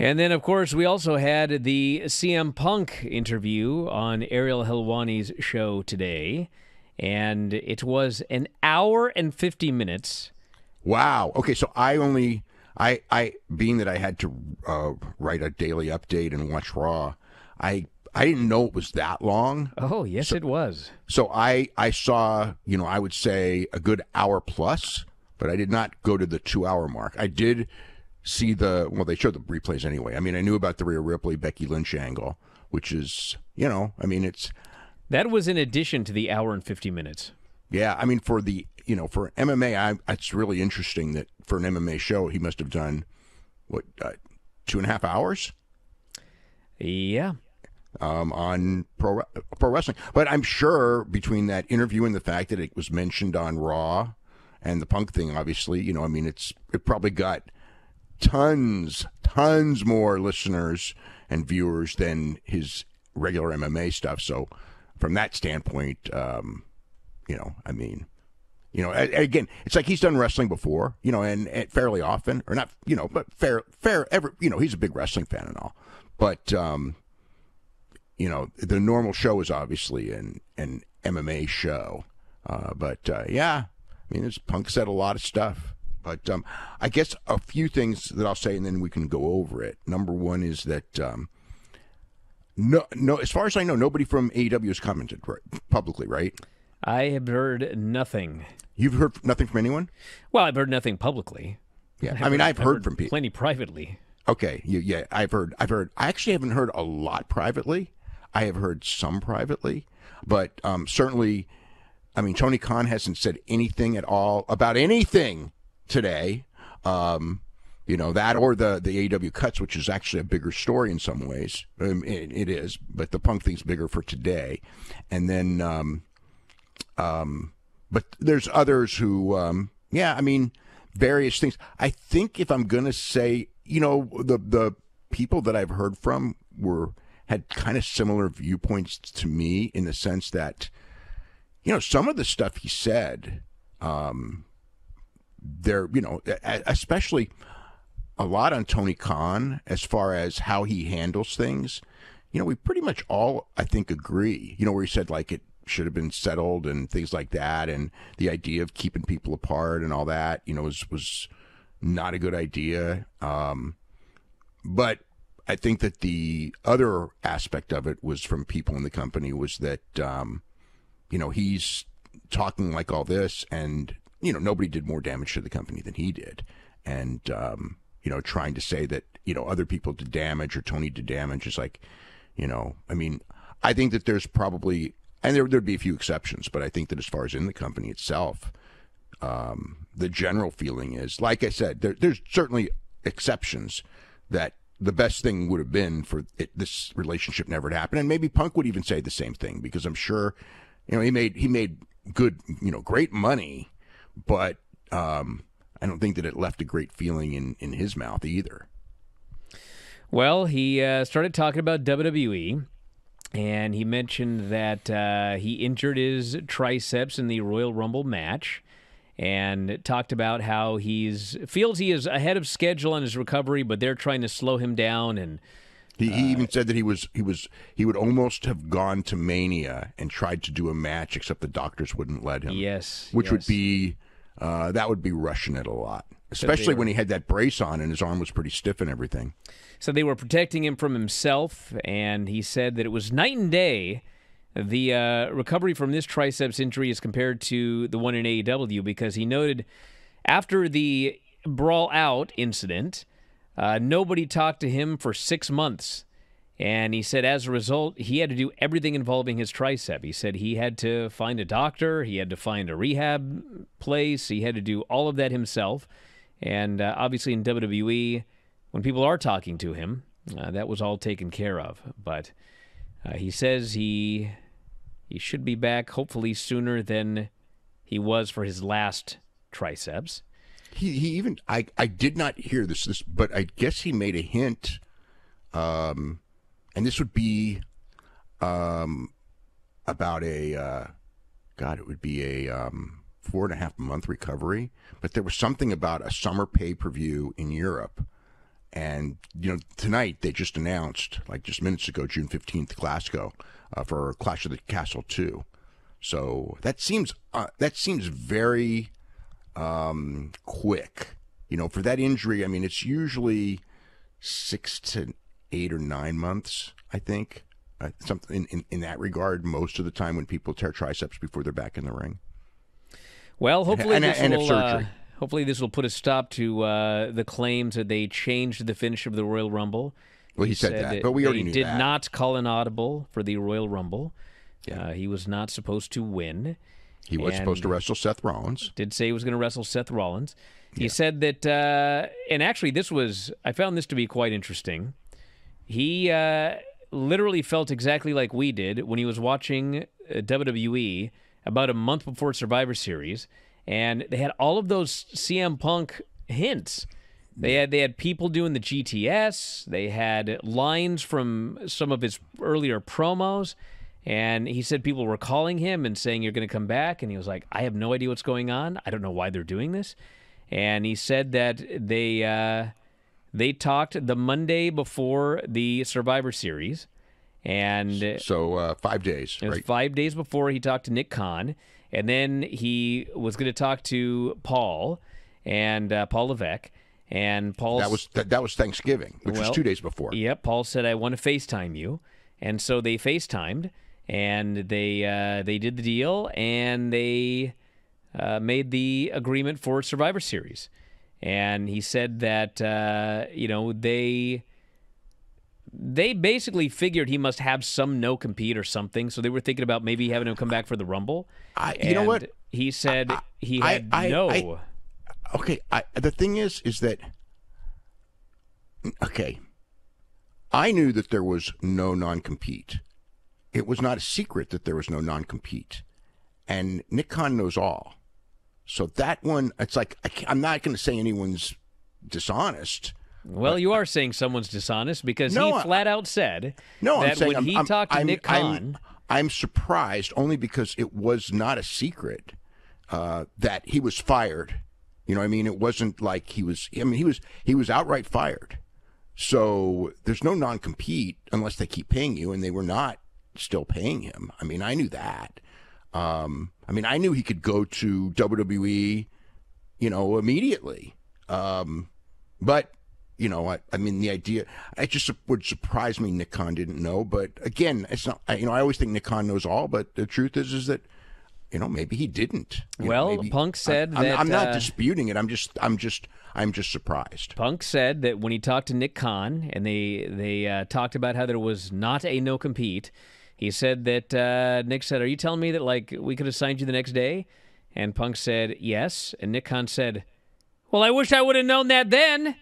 And then, of course, we also had the CM Punk interview on Ariel Helwani's show today. And it was an hour and 50 minutes. Wow. Okay, so I only I I being that I had to uh, write a daily update and watch Raw, I I didn't know it was that long. Oh, yes, So- it was. So I I saw you know I would say a good hour plus, but I did not go to the two hour mark. I did see the well they showed the replays anyway. I mean I knew about the Rhea Ripley Becky Lynch angle, which is you know I mean it's That was in addition to the hour and 50 minutes. yeah I mean for the you know for MMA I, it's really interesting that for an MMA show he must have done what uh, two and a half hours. Yeah. um, on pro pro wrestling. But I'm sure between that interview and the fact that it was mentioned on Raw and the Punk thing, obviously, you know, I mean, it's it probably got tons, tons more listeners and viewers than his regular MMA stuff. So from that standpoint, um, you know, I mean. You know, again, it's like he's done wrestling before, you know, and, and fairly often, or not, you know, but fair, fair, ever, you know, he's a big wrestling fan and all. But, um, you know, the normal show is obviously an an MMA show. Uh, but uh, yeah, I mean, this Punk said a lot of stuff. But um, I guess a few things that I'll say, and then we can go over it. Number one is that um, no, no, as far as I know, nobody from AEW has commented right, publicly, right? I have heard nothing. You've heard nothing from anyone. Well, I've heard nothing publicly. Yeah, I mean, I've heard from people. Plenty privately. Okay, you, yeah, I've heard. I've heard. I actually haven't heard a lot privately. I have heard some privately, but um, certainly, I mean, Tony Khan hasn't said anything at all about anything today. Um, you know that, or the the AEW cuts, which is actually a bigger story in some ways. Um, it, it is, but the Punk thing's bigger for today. And then, um, um, but there's others who, um, yeah, I mean, various things. I think if I'm gonna say, you know, the the people that I've heard from were had kind of similar viewpoints to me in the sense that, you know, some of the stuff he said, um, there, you know, especially a lot on Tony Khan as far as how he handles things. You know, we pretty much all, I think, agree. You know, where he said like it should have been settled and things like that, and the idea of keeping people apart and all that, you know, was was not a good idea. Um, but I think that the other aspect of it was from people in the company was that, um, you know, he's talking like all this, and you know, nobody did more damage to the company than he did, and um, you know, trying to say that you know other people did damage or Tony did damage is like, you know, I mean, I think that there's probably and there there'd be a few exceptions, but I think that as far as in the company itself, um, the general feeling is, like I said, there, there's certainly exceptions that the best thing would have been for it, this relationship never to happen, and maybe Punk would even say the same thing because I'm sure, you know, he made he made good, you know, great money, but um, I don't think that it left a great feeling in in his mouth either. Well, he uh, started talking about WWE, and he mentioned that uh, he injured his triceps in the Royal Rumble match, and talked about how he's feels he is ahead of schedule on his recovery, but they're trying to slow him down. And He, he even said that he was he was he would almost have gone to Mania and tried to do a match, except the doctors wouldn't let him. yes, which would be uh, that would be rushing it a lot, especially when he had that brace on and his arm was pretty stiff and everything. So they were protecting him from himself, and he said that it was night and day. The uh, recovery from this triceps injury is compared to the one in AEW because he noted after the brawl out incident, uh, nobody talked to him for six months. And he said as a result, he had to do everything involving his tricep. He said he had to find a doctor, he had to find a rehab place, he had to do all of that himself. And uh, obviously in WWE, when people are talking to him, uh, that was all taken care of. But uh, he says he he should be back hopefully sooner than he was for his last triceps. He he even I I did not hear this this, but I guess he made a hint, um, and this would be, um, about a, uh, God, it would be a um four and a half month recovery. But there was something about a summer pay per view in Europe and you know tonight they just announced, like just minutes ago, June fifteenth, Glasgow, uh, for Clash of the Castle two. So that seems uh, that seems very um, quick. You know, for that injury, I mean, it's usually six to eight or nine months, I think. Uh, something in, in, in that regard, most of the time when people tear triceps before they're back in the ring. Well, hopefully And- this and will uh, hopefully this will put a stop to uh, the claims that they changed the finish of the Royal Rumble. Well, he said that, but we already knew did that. not call an audible for the Royal Rumble. Uh, he was not supposed to win. He was supposed to wrestle Seth Rollins. Did say he was going to wrestle Seth Rollins. He said that, uh, and actually, this was I found this to be quite interesting. He uh, literally felt exactly like we did when he was watching uh, WWE about a month before Survivor Series, and they had all of those CM Punk hints. They had they had people doing the GTS. They had lines from some of his earlier promos, and he said people were calling him and saying you're going to come back, and he was like, I have no idea what's going on. I don't know why they're doing this, and he said that they uh, they talked the Monday before the Survivor Series, and So uh, five days, it was right? five days before he talked to Nick Khan, and then he was going to talk to Paul and uh, Paul Levesque, and Paul. That was that, that was Thanksgiving, which Well, was two days before. Yep, Paul said I want to FaceTime you, and so they FaceTimed, and they uh, they did the deal, and they uh, made the agreement for Survivor Series, and he said that uh, you know they they basically figured he must have some no compete or something, so they were thinking about maybe having him come back for the Rumble. I- you know what? He said he I- had I- no. I- Okay, I, the thing is, is that okay. I knew that there was no non-compete. It was not a secret that there was no non-compete, and Nick Khan knows all. So that one, it's like I can't- I'm not going to say anyone's dishonest. Well, you are saying someone's dishonest because No, he flat out said No, that I'm saying when I'm, he I'm- talked to I'm- Nick Khan, I'm, surprised only because it was not a secret uh, that he was fired. You know, what I mean, it wasn't like he was. I mean, he was he was outright fired. So there's no non-compete unless they keep paying you, and they were not still paying him. I mean, I knew that. Um, I mean, I knew he could go to WWE, you know, immediately. Um, but you know, I, I mean, the idea, it just would surprise me Nick Khan didn't know. But again, it's not, I- you know, I always think Nick Khan knows all, but the truth is, is that, you know, maybe he didn't. You know, Well, maybe- Punk said I'm, that, I'm not uh, disputing it. I'm just, I'm just, I'm just surprised. Punk said that when he talked to Nick Khan and they they uh, talked about how there was not a no compete, he said that uh, Nick said, "Are you telling me that like we could have signed you the next day?" And Punk said, "Yes." And Nick Khan said, "Well, I wish I would have known that then."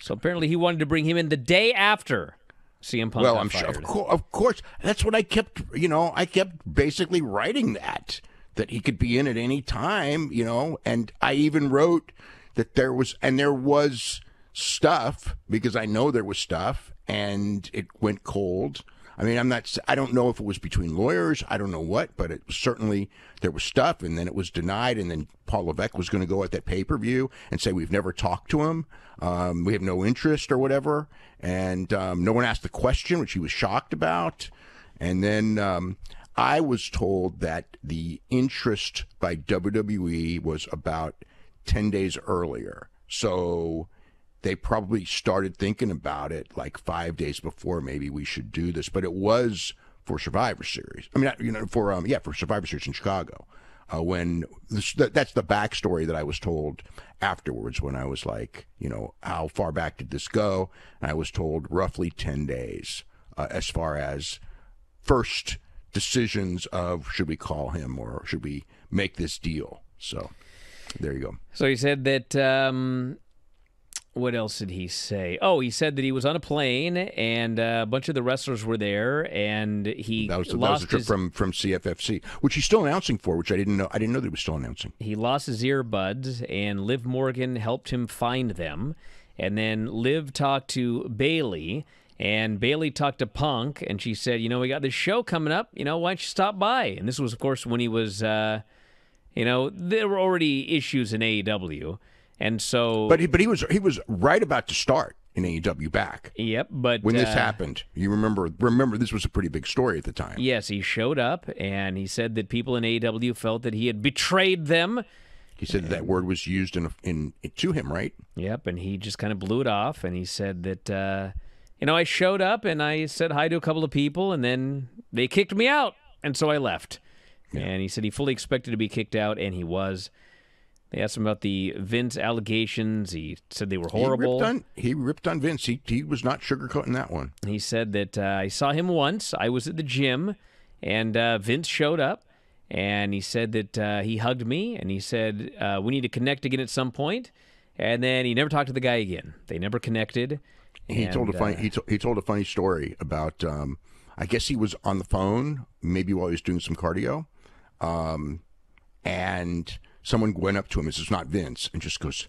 So apparently, he wanted to bring him in the day after CM Punk Well, I'm sure, of, course, of course. That's what I kept, you know, I kept basically writing that that he could be in at any time, you know, and I even wrote that there was, and there was stuff because I know there was stuff, and it went cold. I mean, I'm not, I don't know if it was between lawyers, I don't know what, but it was certainly there was stuff, and then it was denied, and then Paul Levesque was going to go at that pay per view and say we've never talked to him, um, we have no interest or whatever, and um, no one asked the question, which he was shocked about, and then um, I was told that the interest by WWE was about ten days earlier, so they probably started thinking about it like five days before maybe we should do this but it was for survivor series. I mean you know for um yeah for survivor series in chicago uh, when that's the backstory that i was told afterwards when i was like you know how far back did this go? And i was told roughly 10 days uh, as far as first decisions of should we call him or should we make this deal? So there you go. So he said that. Um, what else did he say? Oh, he said that he was on a plane and uh, a bunch of the wrestlers were there, and he That was, that was a trip his from from CFFC, which he's still announcing for, which I didn't know. I didn't know that he was still announcing. he lost his earbuds, and Liv Morgan helped him find them, and then Liv talked to Bayley. And Bayley talked to Punk, and she said, "You know, we got this show coming up. You know, why don't you stop by?" And this was, of course, when he was, uh, you know, there were already issues in AEW, and so But he, but he was he was right about to start. in AEW back. Yep, but When this uh, happened, you remember remember this was a pretty big story at the time. Yes, he showed up and he said that people in AEW felt that he had betrayed them. He said that, word was used in, in to him, right? Yep, and he just kind of blew it off and he said that uh, you know, I showed up and I said hi to a couple of people and then they kicked me out and so I left. And he said he fully expected to be kicked out and he was. They asked him about the Vince allegations. He said they were horrible. He ripped on, he ripped on Vince. He, he was not sugarcoating that one. He said that uh, I saw him once. I was at the gym, and uh, Vince showed up, and he said that uh, he hugged me, and he said uh, we need to connect again at some point. And then he never talked to the guy again. They never connected. He told a funny uh, he, to, he told a funny story about um, I guess he was on the phone maybe while he was doing some cardio, um, and someone went up to him. This is not Vince, and just goes,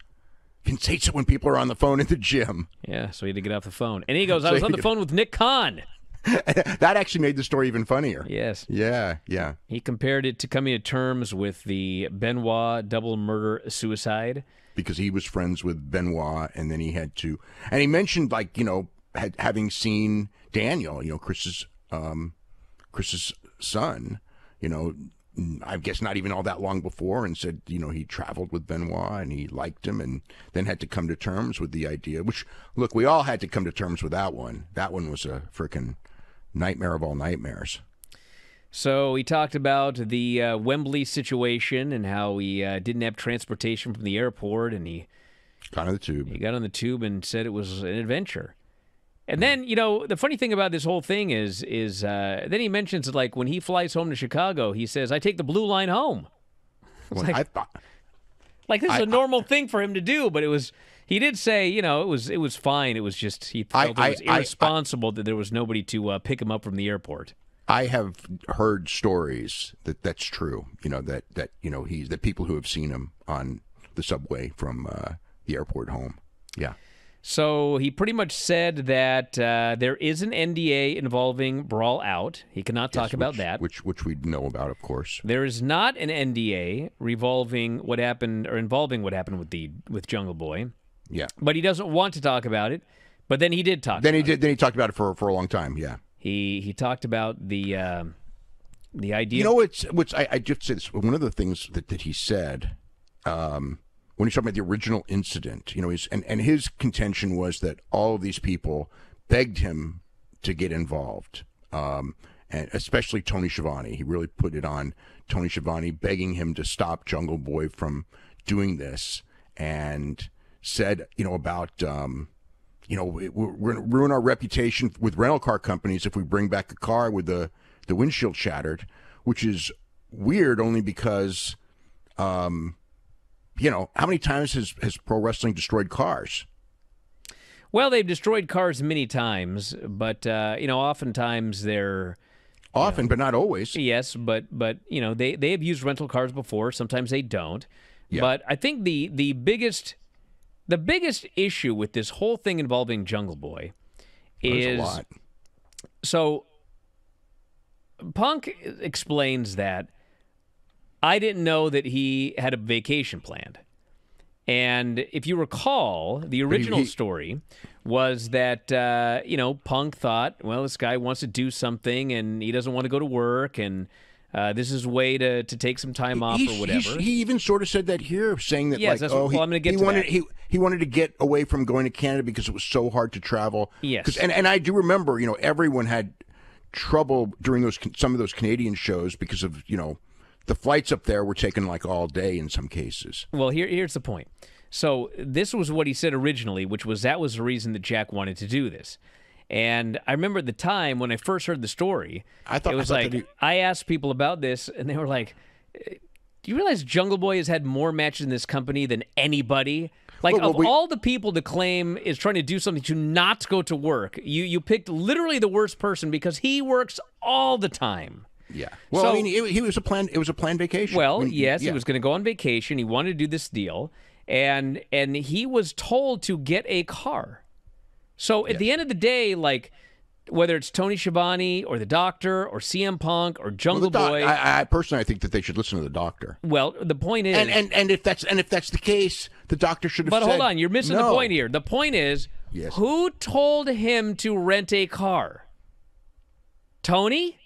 "Vince hates it when people are on the phone in the gym." yeah, so he had to get off the phone. And he goes, I So was on the phone with Nick Khan. that actually made the story even funnier. Yes. Yeah, yeah. He compared it to coming to terms with the Benoit double murder suicide. because he was friends with Benoit, and then he had to, and he mentioned like you know had, having seen Daniel, you know Chris's um, Chris's son, you know, I guess not even all that long before, and said you know he traveled with Benoit and he liked him, and then had to come to terms with the idea. Which look, we all had to come to terms with that one. That one was a freaking nightmare of all nightmares. So he talked about the uh, Wembley situation and how he uh, didn't have transportation from the airport, and he Kind of the tube. he got on the tube and said it was an adventure. And then you know the funny thing about this whole thing is is uh, then he mentions like when he flies home to Chicago, he says I take the blue line home. When I thought. Like this is I- a normal thing for him to do, but it was he did say you know it was it was fine. It was just he felt I- it was I- I- irresponsible that there was nobody to uh, pick him up from the airport. I have heard stories that that's true. You know that that you know he's the people who have seen him on the subway from uh, the airport home. Yeah, So he pretty much said that uh, there is an NDA involving Brawl Out. He cannot talk about which, that. which which we know about, of course. There is not an NDA revolving what happened or involving what happened with the with Jungle Boy, Yeah. but he doesn't want to talk about it. But then he did talk. Then he about did. Then he talked about it for for a long time. Yeah. He he talked about the um the idea. You know, it's which I, I just say this. One of the things that, that he said um, when he's talking about the original incident, you know, he's and, and his contention was that all of these people begged him to get involved, um, and especially Tony Schiavone. He really put it on Tony Schiavone, begging him to stop Jungle Boy from doing this, and said, you know, about. Um, you know, we- we're, we're going to ruin our reputation with rental car companies if we bring back a car with the, the windshield shattered, which is weird only because, um, you know, how many times has, has pro wrestling destroyed cars? well, they've destroyed cars many times, but uh, you know, oftentimes they're Often, but not always. Yes, but but you know they they have used rental cars before. Sometimes they don't. Yeah. But I think the the biggest the biggest issue with this whole thing involving Jungle Boy There's is a lot. so Punk explains that I didn't know that he had a vacation planned. And if you recall, the original he- story was that uh, you know Punk thought, well, this guy wants to do something and he doesn't want to go to work, and uh, this is a way to to take some time off or whatever. he even sort of said that here, saying that Yes, like, oh, what- he, well, get he wanted that. he he wanted to get away from going to Canada because it was so hard to travel. Yes. and and I do remember, you know, everyone had trouble during those some of those Canadian shows because of you know the flights up there were taken like all day in some cases. Well, here here's the point. So this was what he said originally, which was that was the reason that Jack wanted to do this. And I remember at the time when I first heard the story, I thought- it I was thought like he- I asked people about this, and they were like, "Eh, "Do you realize Jungle Boy has had more matches in this company than anybody?" Like well, of we- all the people to claim is trying to do something to not go to work, you you picked literally the worst person because he works all the time. Yeah. Well, So- I mean, it, he was a plan. It was a planned vacation. Well, When- yes, yeah. he was going to go on vacation. He wanted to do this deal, and and he was told to get a car. So at the end of the day, like whether it's Tony Schiavone or the Doctor or CM Punk or Jungle doc- Boy, I, I personally, I think that they should listen to the doctor. well, the point is, And and and if that's and if that's the case, the doctor should have. but hold on, you're missing the point here. The point is, Yes. Who told him to rent a car? Tony?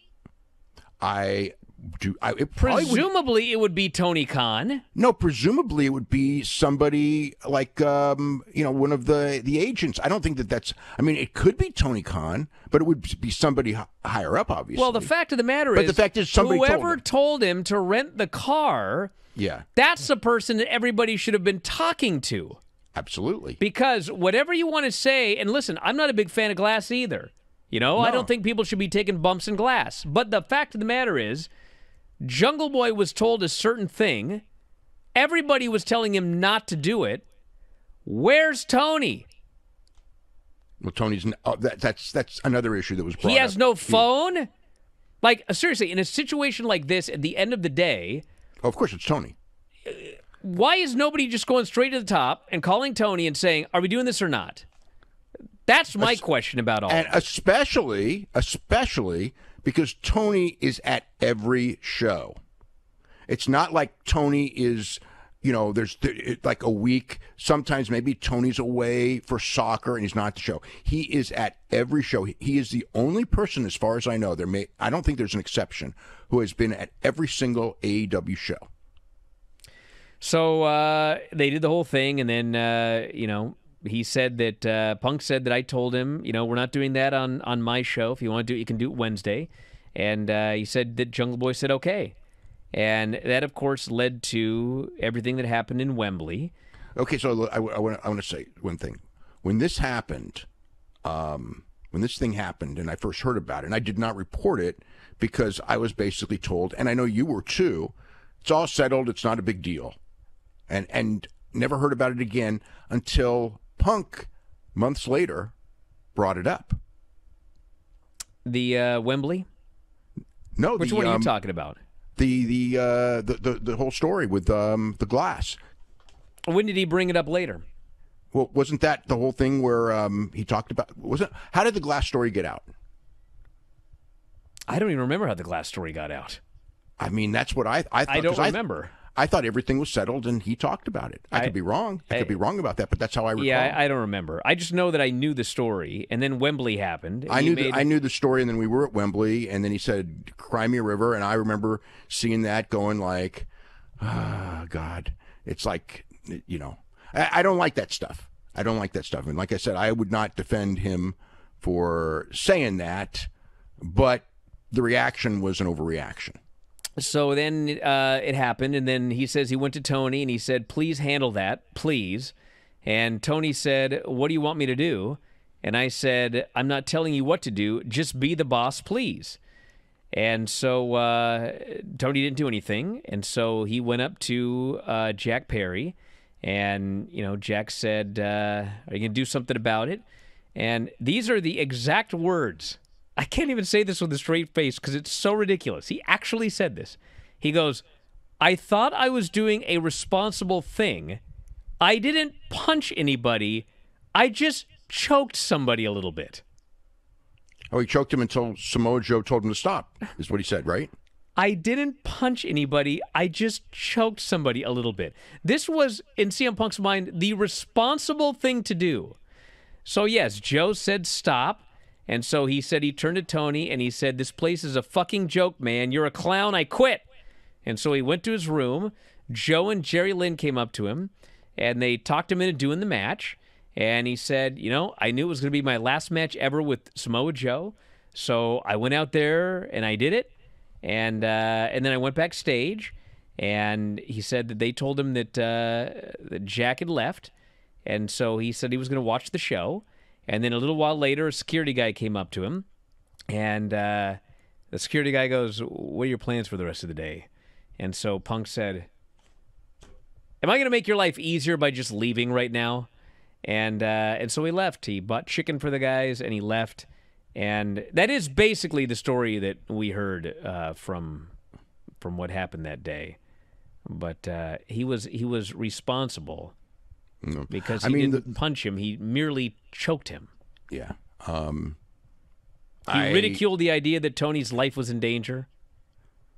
I do. I, it probably would, Presumably, it would be Tony Khan. no, presumably it would be somebody like um, you know one of the the agents. I don't think that that's. I mean, it could be Tony Khan, but it would be somebody hi- higher up, obviously. Well, the fact of the matter But is, the fact is somebody told whoever him. told him to rent the car, yeah, that's the person that everybody should have been talking to. absolutely. Because whatever you want to say, and listen, I'm not a big fan of glass either. You know, I don't think people should be taking bumps in glass. But the fact of the matter is, Jungle Boy was told a certain thing. Everybody was telling him not to do it. Where's Tony? Well, Tony's n- oh, that, that's that's another issue that was brought He has up. no phone? Like, seriously, in a situation like this, at the end of the day, Oh, of course, it's Tony. why is nobody just going straight to the top and calling Tony and saying, Are we doing this or not? That's my question about all. and especially especially because Tony is at every show. It's not like Tony is, you know, there's th- like a week. Sometimes maybe Tony's away for soccer and he's not at the show. He is at every show. He- He is the only person, as far as I know, there may I don't think there's an exception who has been at every single AEW show. So uh, they did the whole thing, and then uh, you know he said that uh, Punk said that I told him, you know, we're not doing that on on my show. If you want to do it, you can do it Wednesday. And uh, he said that Jungle Boy said okay, and that of course led to everything that happened in Wembley. Okay, so I, want to say one thing. When this happened, um, when this thing happened, and I first heard about it, and I did not report it because I was basically told, and I know you were too. It's all settled. It's not a big deal, and and never heard about it again until Punk months later brought it up. The uh, Wembley. No, Which the, one are you um, talking about? The the, uh, the the the whole story with um, the glass. When did he bring it up later? Well, wasn't that the whole thing where um, he talked about? Was it? How did the glass story get out? I don't even remember how the glass story got out. I mean, that's what I I thought. I don't remember. I, thought everything was settled, and he talked about it. I, I- could be wrong. I, I- could be wrong about that, but that's how I recall. Yeah, I, I don't remember. I just know that I knew the story, and then Wembley happened. I knew the, I knew the story, and then we were at Wembley, and then he said Crimea River, and I remember seeing that, going like, "Ah, God, it's like you know, I, I don't like that stuff. I don't like that stuff, and like I said, I would not defend him for saying that, but the reaction was an overreaction. So then uh, it happened, and then he says he went to Tony and he said, "Please handle that, please." And Tony said, "What do you want me to do?" And I said, "I'm not telling you what to do. Just be the boss, please." And so uh, Tony didn't do anything, and so he went up to uh, Jack Perry, and you know Jack said, uh, "Are you gonna do something about it?" And these are the exact words. I can't even say this with a straight face because it's so ridiculous. He actually said this. He goes, I thought I was doing a responsible thing. I didn't punch anybody. I just choked somebody a little bit. Oh, he choked him until Samoa Joe told him to stop. Is what he said, right? I didn't punch anybody. I just choked somebody a little bit. This was, in CM Punk's mind, the responsible thing to do. So, yes, Joe said stop. And so he said he turned to Tony and he said, This place is a fucking joke, man. You're a clown. I quit. And so he went to his room. Joe and Jerry Lynn came up to him and they talked him into doing the match. And he said, You know, I knew it was going to be my last match ever with Samoa Joe. So I went out there and I did it. And, uh, and then I went backstage and he said that they told him that, uh, that Jack had left. And so he said he was going to watch the show. And then a little while later, a security guy came up to him, and uh, the security guy goes, "What are your plans for the rest of the day?" And so Punk said, "Am I going to make your life easier by just leaving right now?" And uh, and so he left. He bought chicken for the guys, and he left. And that is basically the story that we heard uh, from from what happened that day. But uh, he was he was responsible because he I mean, didn't punch him. He merely choked him. Yeah. Um, He I- ridiculed the idea that Tony's life was in danger.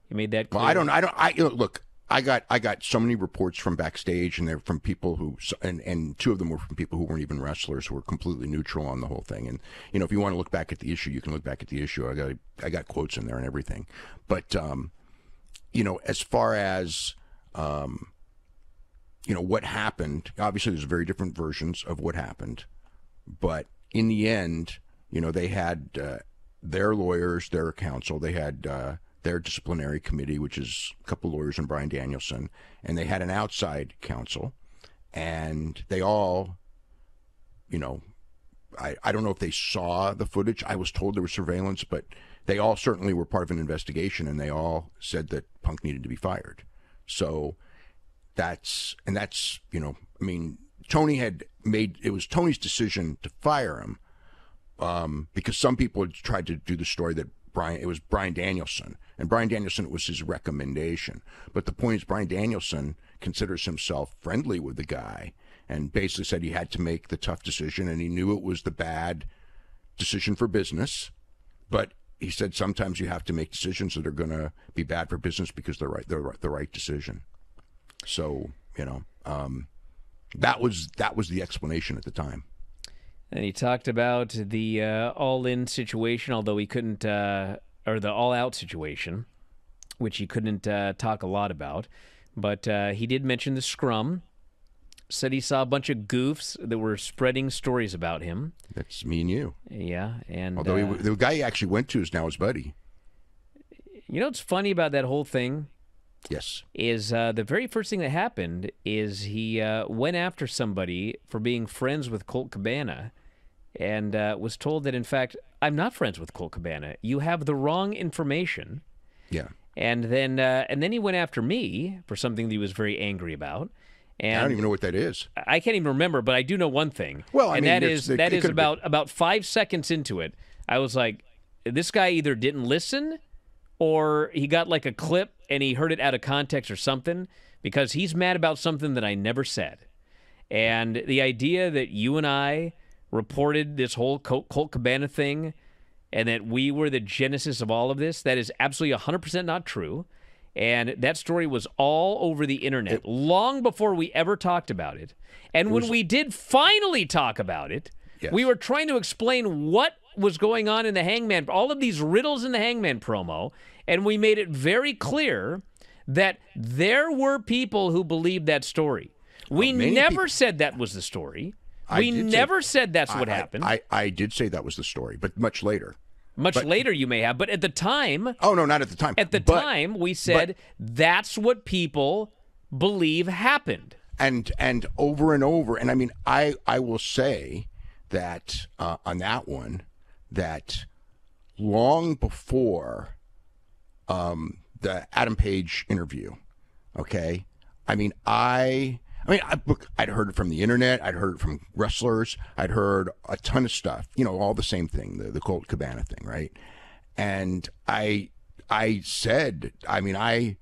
He made that clear. Well, I don't. I don't. I you know, look. I got I got so many reports from backstage, and they're from people who, and and two of them were from people who weren't even wrestlers, who were completely neutral on the whole thing. And you know, if you want to look back at the issue, you can look back at the issue. I got I got quotes in there and everything. But um, you know, as far as um, you know, what happened. Obviously, there's very different versions of what happened, but in the end, you know, they had uh, their lawyers, their counsel, they had. Uh, their disciplinary committee, which is a couple lawyers and Bryan Danielson, and they had an outside counsel, and they all, you know, I, I don't know if they saw the footage. I was told there was surveillance, but they all certainly were part of an investigation, and they all said that Punk needed to be fired. So that's and that's you know, I mean, Tony had made it was Tony's decision to fire him um, because some people had tried to do the story that Bryan it was Bryan Danielson and Bryan Danielson was his recommendation. But the point is, Bryan Danielson considers himself friendly with the guy and basically said he had to make the tough decision and he knew it was the bad decision for business. But he said sometimes you have to make decisions that are going to be bad for business because they're right, they're the right decision. So you know, um, that was that was the explanation at the time. And he talked about the uh, all-in situation, although he couldn't uh, or the all out situation, which he couldn't uh, talk a lot about. But uh, he did mention the scrum. Said he saw a bunch of goofs that were spreading stories about him. That's me and you. Yeah, and although uh, he, the guy he actually went to is now his buddy. You know what's funny about that whole thing? Yes. Is uh, the very first thing that happened is he uh, went after somebody for being friends with Colt Cabana and uh, was told that, in fact, I'm not friends with Colt Cabana. You have the wrong information. Yeah. And then, uh, and then he went after me for something that he was very angry about. And I don't even know what that is. I can't even remember, but I do know one thing. Well, I and mean, that is that is about about five seconds into it. I was like, this guy either didn't listen, or he got like a clip and he heard it out of context or something, because he's mad about something that I never said. And the idea that you and I reported this whole Colt, Colt Cabana thing, and that we were the genesis of all of this, that is absolutely 100% not true. And that story was all over the internet long before we ever talked about it. And when we did finally talk about it, Yes. we were trying to explain what was going on in the Hangman, all of these riddles in the Hangman promo, and we made it very clear that there were people who believed that story. We never people- said that was the story. I we did say- never said that's what I- I- happened. I, I did say that was the story, but much later. Much later, you may have, but at the time, Oh no, not at the time. at the But- time, we said that's what people believe happened. and and over and over and i mean i i will say that uh, on that one that long before um the adam page interview okay i mean i I mean, I, I'd heard it from the internet. I'd heard it from wrestlers. I'd heard a ton of stuff. You know, all the same thing, the the Colt Cabana thing, right? And I, I said, I mean, I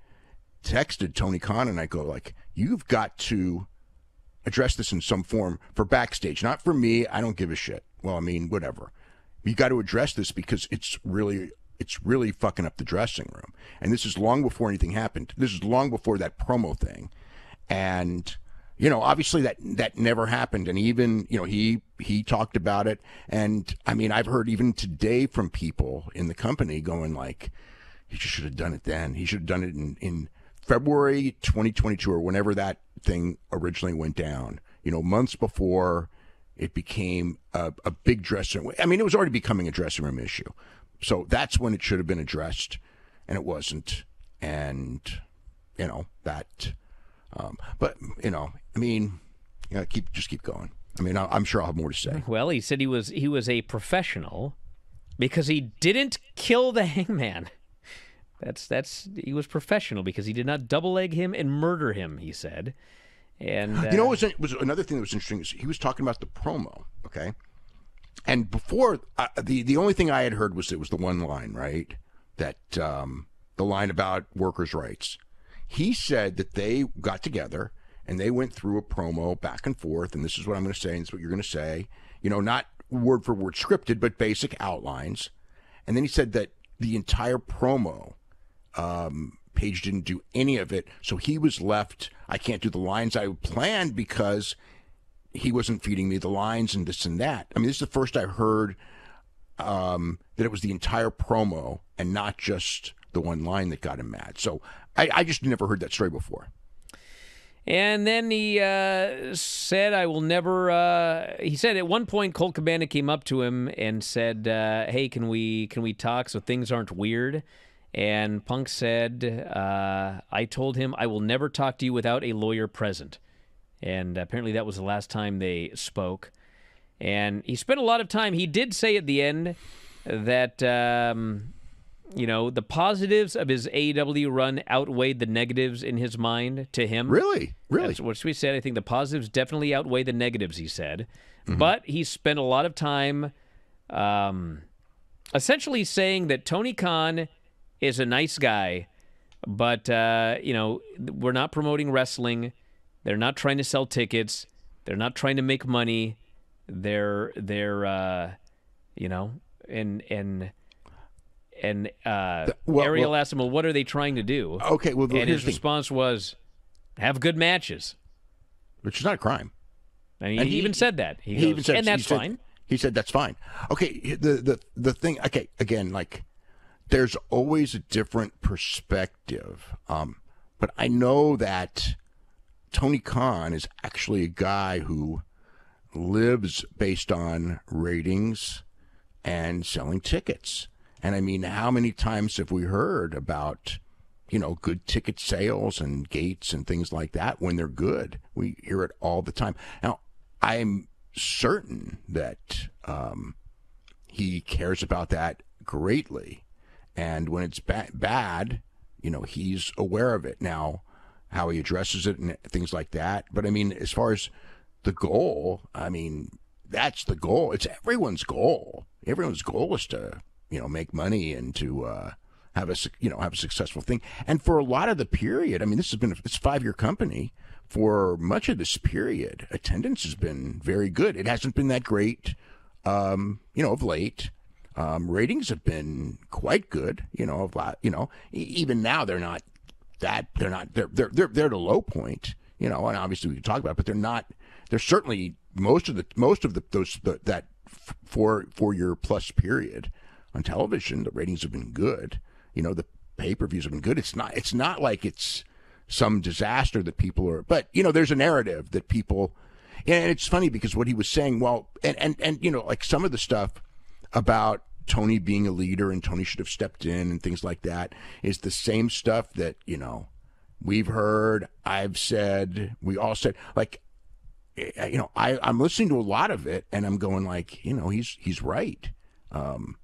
texted Tony Khan and I go like, you've got to address this in some form for backstage, not for me. I don't give a shit. Well, I mean, whatever. You got to address this because it's really it's really fucking up the dressing room. And this is long before anything happened. This is long before that promo thing. And you know, obviously that that never happened and even, you know, he he talked about it and I mean, I've heard even today from people in the company going like he just should have done it then. He should have done it in, in February 2022 or whenever that thing originally went down. You know, months before it became a, a big dressing room. I mean, it was already becoming a dressing room issue. So that's when it should have been addressed, and it wasn't. And you know that. Um, but you know, I mean, you know, keep just keep going. I mean, I'm sure I'll have more to say. Well, he said he was he was a professional because he didn't kill the hangman. That's that's he was professional because he did not double leg him and murder him. He said, and uh, You know, what was was another thing that was interesting is he was talking about the promo, okay? And before uh, the the only thing I had heard was it was the one line, right? That um, the line about workers' rights. He said that they got together and they went through a promo back and forth, and this is what I'm going to say, and this is what you're going to say. You know, not word for word scripted, but basic outlines. And then he said that the entire promo Page didn't do any of it, so he was left. I can't do the lines I planned because he wasn't feeding me the lines and this and that. I mean, this is the first I heard um, that it was the entire promo and not just the one line that got him mad. So I, I just never heard that story before. And then he uh, said, I will never. Uh, he said at one point, Colt Cabana came up to him and said, uh, Hey, can we, can we talk so things aren't weird? And Punk said, uh, I told him, I will never talk to you without a lawyer present. And apparently that was the last time they spoke. And he spent a lot of time. He did say at the end that. Um, you know, the positives of his AEW run outweighed the negatives in his mind to him. Really? Really? That's what we said. I think the positives definitely outweigh the negatives, he said. Mm-hmm. But he spent a lot of time um, essentially saying that Tony Khan is a nice guy, but, uh, you know, we're not promoting wrestling. They're not trying to sell tickets. They're not trying to make money. They're, they're, uh, you know, and, and, and uh, well, Ariel well, asked him, "Well, what are they trying to do?" Okay, well, and his response was, "Have good matches," which is not a crime. And he, and he even said that. He, he goes, even said, and that's said, fine. He said that's fine. Okay, the the the thing. Okay, again, like there's always a different perspective. Um, but I know that Tony Khan is actually a guy who lives based on ratings and selling tickets. And I mean, how many times have we heard about, you know, good ticket sales and gates and things like that when they're good? We hear it all the time. Now, I'm certain that um, he cares about that greatly. And when it's ba- bad, you know, he's aware of it. Now, how he addresses it and things like that. But I mean, as far as the goal, I mean, that's the goal. It's everyone's goal. Everyone's goal is to you know make money and to uh, have a you know have a successful thing. And for a lot of the period, I mean, this has been a, it's five year company. For much of this period, attendance has been very good. It hasn't been that great, um, you know, of late. Um, ratings have been quite good. You know, of lot, you know, even now they're not that they're not they're they're they're they're at a low point. You know, and obviously we can talk about, it, but they're not. They're certainly most of the most of the those the, that four four year plus period on television, the ratings have been good. You know, the pay per views have been good. It's not. It's not like it's some disaster that people are. But you know, there's a narrative that people. And it's funny because what he was saying, well, and and and you know, like some of the stuff about Tony being a leader and Tony should have stepped in and things like that is the same stuff that you know we've heard. I've said. We all said. Like eh, you know, I, I'm listening to a lot of it and I'm going like, you know, he's he's right. Um,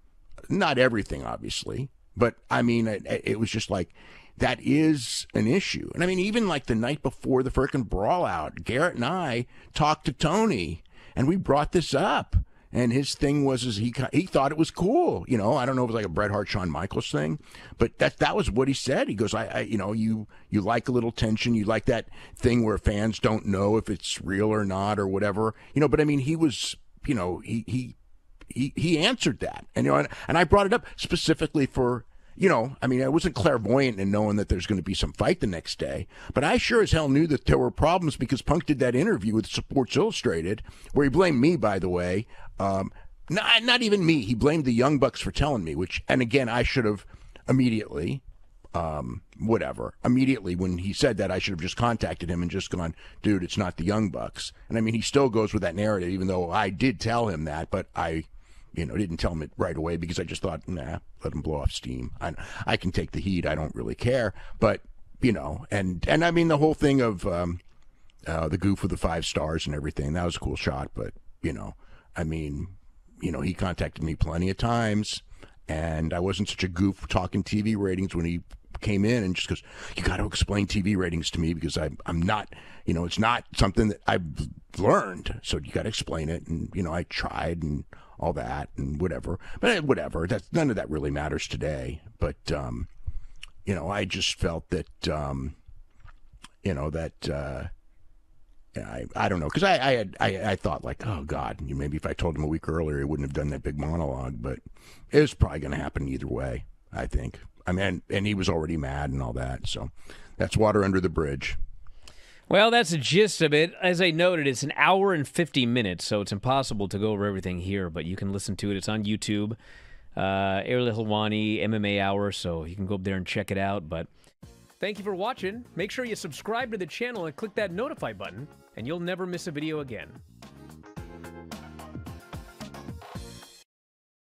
not everything, obviously, but I mean, it, it was just like that is an issue. And I mean, even like the night before the freaking brawl out, Garrett and I talked to Tony, and we brought this up. And his thing was is he he thought it was cool, you know. I don't know if it was like a Bret Hart, Shawn Michaels thing, but that that was what he said. He goes, I, I you know, you you like a little tension, you like that thing where fans don't know if it's real or not or whatever, you know. But I mean, he was, you know, he he he, he answered that. And, you know, and, and I brought it up specifically for, you know, I mean, I wasn't clairvoyant in knowing that there's going to be some fight the next day, but I sure as hell knew that there were problems because Punk did that interview with Sports Illustrated, where he blamed me, by the way. Um, not, not even me. He blamed the Young Bucks for telling me, which, and again, I should have immediately, um, whatever. Immediately when he said that, I should have just contacted him and just gone, dude, it's not the Young Bucks. And I mean, he still goes with that narrative, even though I did tell him that, but I you know, didn't tell him it right away because I just thought, nah, let him blow off steam. I, I can take the heat. I don't really care. But, you know, and, and I mean, the whole thing of um, uh, the goof with the five stars and everything, that was a cool shot. But, you know, I mean, you know, he contacted me plenty of times. And I wasn't such a goof talking TV ratings when he came in and just goes, "You got to explain TV ratings to me because I'm I'm not, you know, it's not something that I've learned. So you got to explain it." And you know, I tried and all that and whatever. But eh, whatever. That's none of that really matters today. But um, you know, I just felt that um, you know that. Uh, I, I don't know because I I, had, I I thought like oh God you maybe if I told him a week earlier he wouldn't have done that big monologue but it was probably going to happen either way I think I mean, and he was already mad and all that. So that's water under the bridge. Well, that's the gist of it. As I noted, it's an hour and 50 minutes, so it's impossible to go over everything here, but you can listen to it. It's on YouTube, uh, Helwani, MMA Hour, so you can go up there and check it out. But thank you for watching. Make sure you subscribe to the channel and click that notify button, and you'll never miss a video again.